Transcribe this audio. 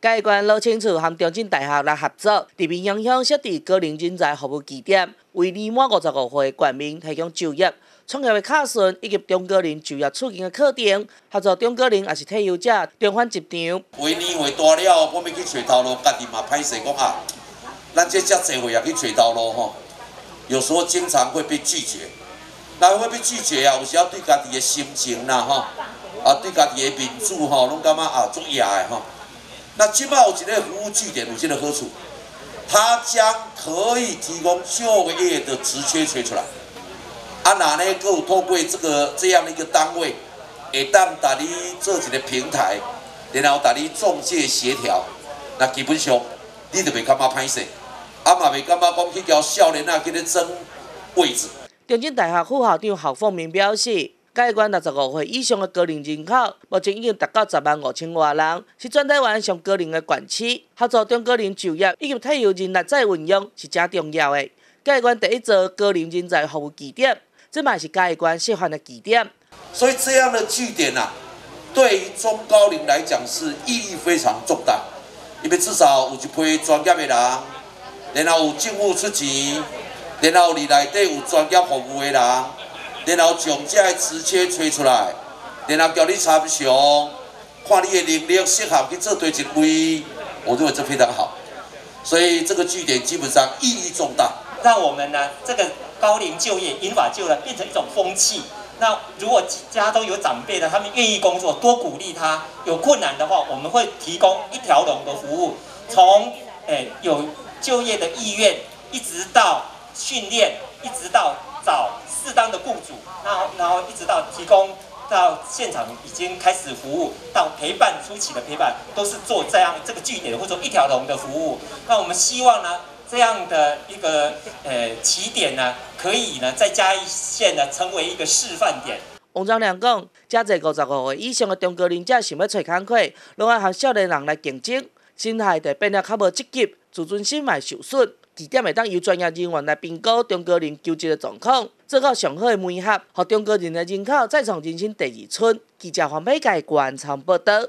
该关老清楚和中正大学来合作，伫平阳乡设置高龄人才服务据点，为年满五十五岁的官民提供就业、创业的课程以及中高龄就业促进的课程，合作中高龄也是退休者重返职场。为年岁大了，我们去找头路，家己嘛歹势讲啊，咱这遮侪岁也去找头路吼，有时候经常会被拒绝，那会被拒绝啊，有时候对家己的心情啦吼，啊对家己的民主吼，拢感觉啊足野的吼。那今麦有一个服务据点有这个好处，它将可以提供就业的职缺缺出来。啊，哪呢？够透过这个这样的一个单位，会当打你做一个平台，然后打你中介协调。那基本上你就袂感觉歹势，啊嘛袂感觉讲去交少年啊，去咧争位置。中正大学副校长郝凤明表示。该关六十五岁以上的高龄人口，目前已经达到十万五千多人，是全台湾上高龄的县市。合作中高龄就业以及退休人力再运用是真重要的。该关第一座高龄人才服务据点，这嘛是该关示范的据点。所以这样的据点啊，对于中高龄来讲是意义非常重大，因为至少有一批专业的人，然后有政府出钱，然后里内底有专业服务的人。然后将这个职缺吹出来，然后叫你参详，看你的能力适合去做对职位，我认为这非常好。所以这个据点基本上意义重大，让我们呢这个高龄就业、银发就业变成一种风气。那如果家中有长辈的，他们愿意工作，多鼓励他；有困难的话，我们会提供一条龙的服务，从诶有就业的意愿，一直到训练，一直到。然后然后一直到提供到现场已经开始服务，到陪伴初期的陪伴，都是做这样这个据点或者一条龙的服务。那我们希望呢，这样的一个呃起点呢，可以呢在嘉义县呢成为一个示范点。王章良讲，加侪五十五岁以上的中高龄者想要找工作，拢爱和少年人来竞争，心态就变得较无积极，自尊心也受损。据点会当由专业人员来评估中国人求职的状况，做到上好的媒合，和中国人的人口再创人生第二春。记者黄美佳观察报道。